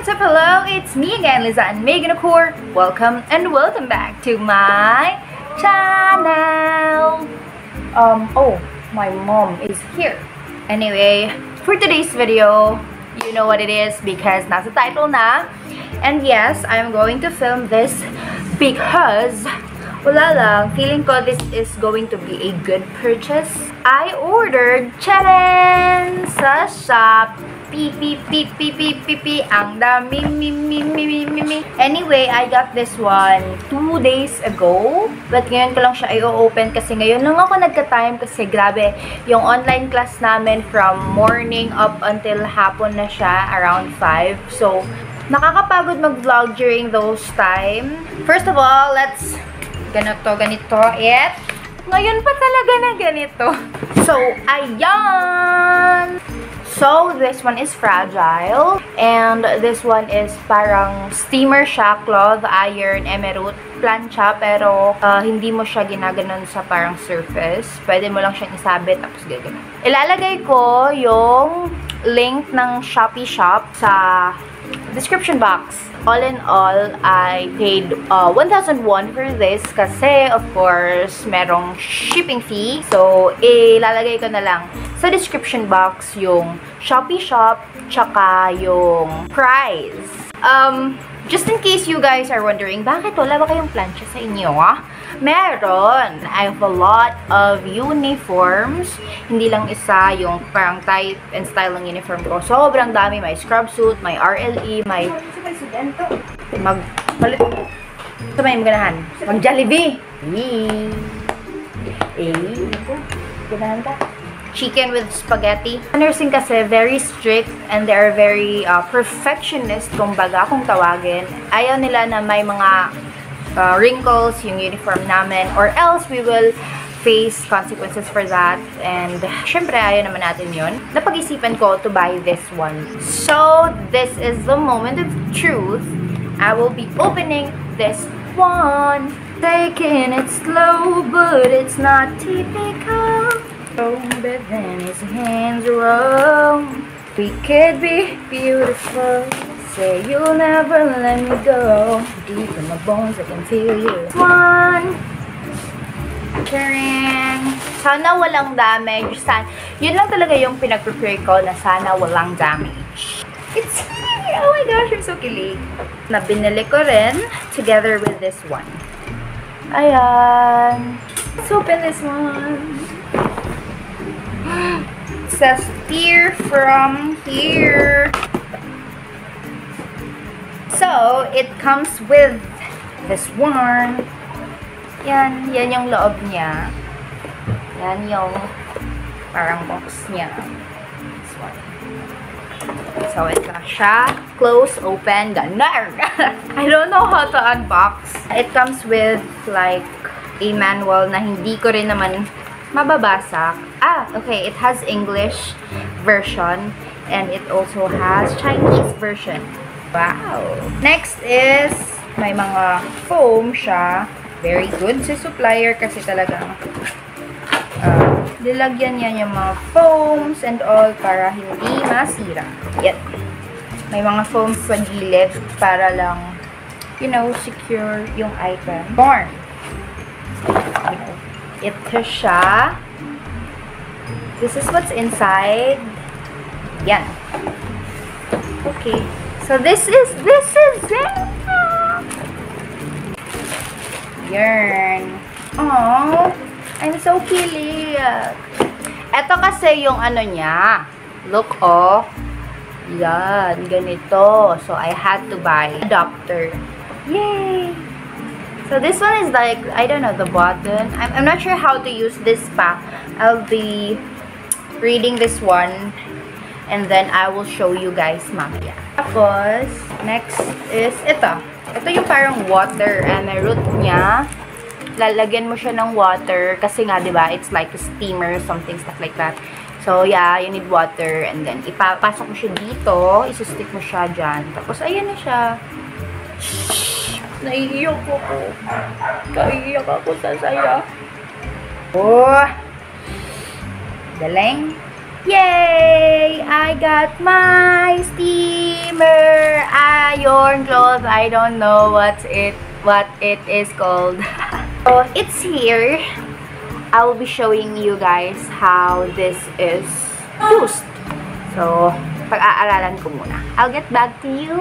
what's up? Hello, it's me again, Liza and Megan Accor. Welcome and welcome back to my channel. Um, oh, my mom is here. Anyway, for today's video, you know what it is because nasa title na. And yes, I'm going to film this because wala lang, feeling ko this is going to be a good purchase. I ordered charan sa shop pi pi pi pi pi pi pi ang dami mi mi mi mi mi mi. Anyway I got this one two days ago. But ngayon ko lang siya i-open kasi ngayon lang ako nagka-time kasi grabe yung online class namin from morning up until hapon na siya around 5 so nakakapagod mag-vlog during those time. First of all let's ganito ganito it. Ngayon pa talaga na ganito. So ayan So, this one is fragile. And this one is parang steamer siya, cloth, iron, emerald, plancha. Pero, uh, hindi mo siya ginaganon sa parang surface. Pwede mo lang siyang isabit, tapos gaganon. Ilalagay ko yung link ng Shopee shop sa description box. All in all, I paid uh, 1,000 won for this kasi, of course, merong shipping fee. So, ilalagay ko na lang sa description box yung Shopee shop, tsaka yung price. Um, just in case you guys are wondering, bakit wala ba kayong plancha sa inyo, ah? Meron. I have a lot of uniforms. Hindi lang isa yung parang type and style ng uniform ko. Sobrang dami. May scrub suit, may RLE, may... Mag... Palit... Ito may maganahan. Mag Jollibee. Eh. Eh. Ganahan ka chicken with spaghetti. Nursing kasi very strict and they are very uh, perfectionist, kumbaga kung tawagin. Ayaw nila na may mga uh, wrinkles yung uniform namin or else we will face consequences for that. And, syempre, ayaw naman natin yun. Napag-isipan ko to buy this one. So, this is the moment of truth. I will be opening this one. Taking it slow, but it's not typical. But then his hands roll. We could be beautiful. Say you'll never let me go. Deep in my bones, I can feel you. One. Charing. Sana walang damage. Sana, yun lang talaga yung pinag-prepare ko na sana walang damage. It's here! Oh my gosh, I'm so kilig. Na binili ko rin together with this one. Ayan. Let's open this one. It says steer from here. So, it comes with this one. Yan, yan yung loob niya. Yan yung parang box niya. This one. So, ito siya. Close, open, ganar. I don't know how to unbox. It comes with like a manual na hindi ko rin naman mababasa. Ah, okay. It has English version and it also has Chinese version. Wow! Next is, may mga foam siya. Very good sa supplier kasi talagang uh, nilagyan niya yung mga foams and all para hindi masira. Yan. May mga foams sa gilid para lang, you know, secure yung item. Born! Ito siya. This is what's inside. Yan. Okay. So, this is, this is it! Yarn. Oh, I'm so kilig. Ito kasi yung ano niya. Look, oh. Yan, ganito. So, I had to buy adapter. Yay! So this one is like, I don't know, the button. I'm, I'm not sure how to use this pa. I'll be reading this one and then I will show you guys mamaya. Tapos, next is ito. Ito yung parang water and may root niya. Lalagyan mo siya ng water kasi nga, di ba, it's like a steamer, something, stuff like that. So, yeah, you need water and then ipapasok mo siya dito, isustick mo siya dyan. Tapos, ayan na siya. Naiiyak ko po. Kaiiyak ako sa saya. Oh! Galing. Yay! I got my steamer! iron cloth. I don't know what it what it is called. so it's here. I will be showing you guys how this is used. So, pag-aaralan ko muna. I'll get back to you.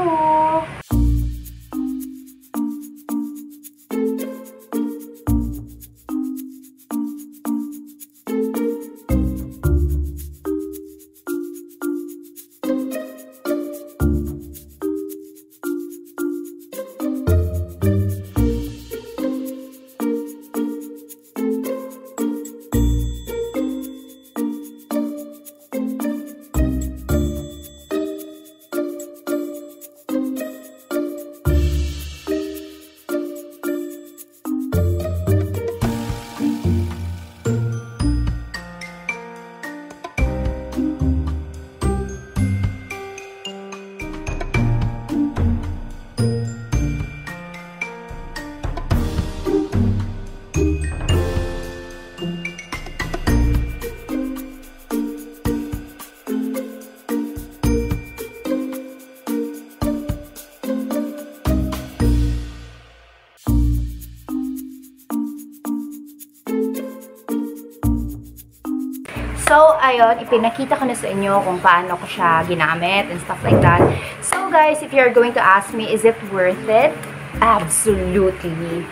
Ayun, ipinakita ko na sa inyo kung paano ko siya ginamit and stuff like that. So, guys, if you're going to ask me, is it worth it? Absolutely.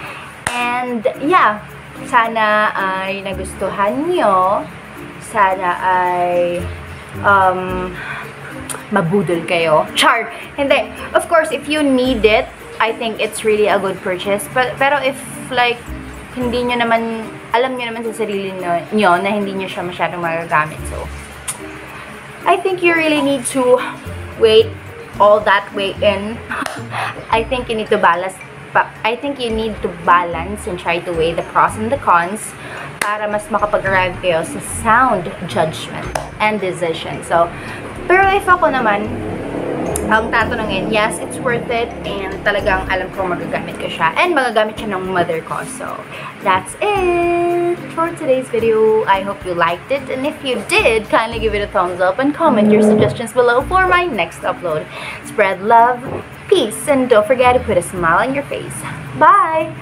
And, yeah, sana ay nagustuhan nyo. Sana ay um, mabudol kayo. Char! Hindi. Of course, if you need it, I think it's really a good purchase. But, pero if, like, hindi nyo naman, alam nyo naman sa sarili nyo na hindi nyo siya masyadong magagamit. So, I think you really need to wait all that way in. I think you need to balance I think you need to balance and try to weigh the pros and the cons para mas makapag-arrive kayo sa sound judgment and decision. So, pero if ako naman, ang tatanungin, yes, it's worth it and talagang alam ko magagamit ko siya and magagamit siya ng mother ko. So, that's it for today's video. I hope you liked it and if you did, kindly give it a thumbs up and comment your suggestions below for my next upload. Spread love, peace, and don't forget to put a smile on your face. Bye!